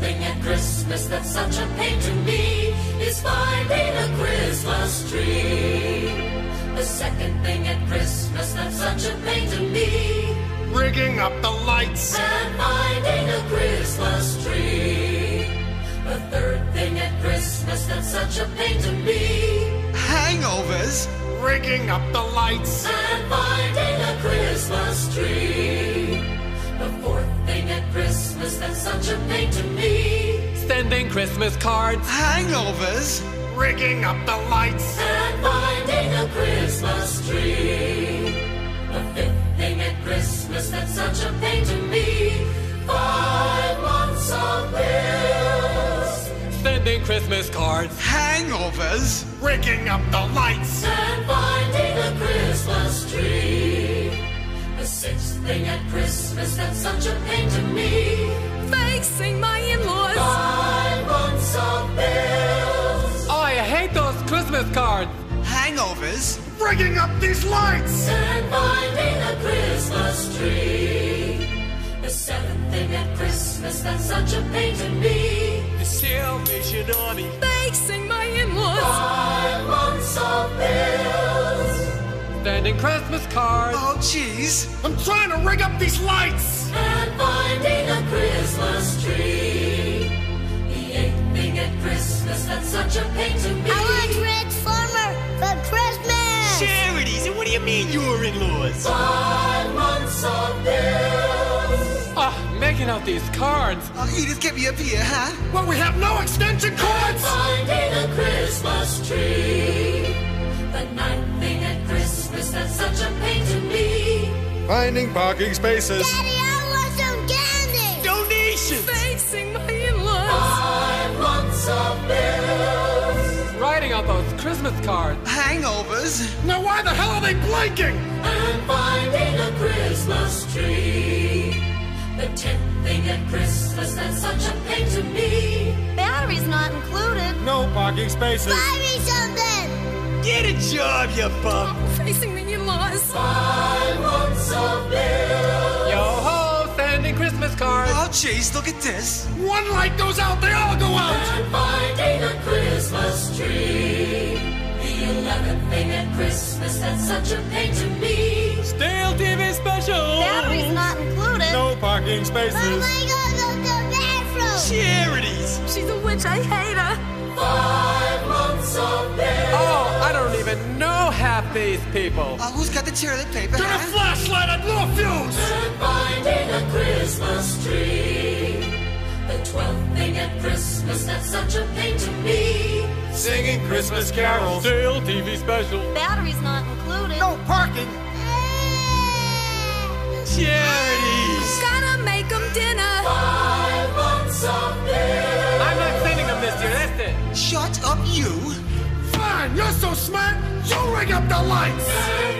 thing at Christmas that's such a pain to me is finding a Christmas tree. The second thing at Christmas that's such a pain to me Rigging up the lights. and finding a Christmas tree. The third thing at Christmas that's such a pain to me Hangovers? Rigging up the lights. and finding a Christmas tree. The fourth thing at Christmas that's such a pain to Sending Christmas cards. Hangovers? Rigging up the lights. and finding a Christmas tree. The fifth thing at Christmas that's such a pain to me. Five months of bills Sending Christmas cards. Hangovers? Rigging up the lights. and finding a Christmas tree. The sixth thing at Christmas that's such a pain to me. Facing my in-laws. Oh, I hate those Christmas cards. Hangovers? Rigging up these lights. and finding a Christmas tree. The seventh thing at Christmas that's such a pain to me. The Salvation Army. Facing my in-laws. Five months of bills Sending Christmas cards. Oh, jeez. I'm trying to rig up these lights. and finding a Christmas tree. Christmas that's such a pain to me. I want Transformer for Christmas. Charities? And what do you mean you're in-laws? Five months of bills Ah, making out these cards. Oh, Edith, get me up here, huh? Well, we have no extension and cords. finding a Christmas tree. The ninth thing at Christmas that's such a pain to me. Finding parking spaces. Daddy, Christmas cards. Hangovers? Now, why the hell are they blinking? and finding a Christmas tree. The tenth thing at Christmas that's such a pain to me. Battery's not included. No parking spaces. Buy me something. Get a job, you bum! I'm Facing the in-laws. Five months of bills Yo ho, sending Christmas cards. Oh, jeez, look at this. One light goes out, they all go out. and finding a Christmas tree. Christmas that's such a pain to me. Stale TV special. Battery's not included. No parking spaces! Oh spaces. my god, go to the bathroom. Charities! She's a witch. I hate her. Five months of bills Oh, I don't even know half these people. Oh, who's got the toilet paper, Get a flashlight, I Christmas that's such a pain to me. Singing Christmas carols. Stale TV special. Battery's not included. No parking. Charities! Gotta make them dinner. Five months of bills I'm not sending them this year, that's it. Shut up, you! Fine, you're so smart. You ring up the lights. and finding a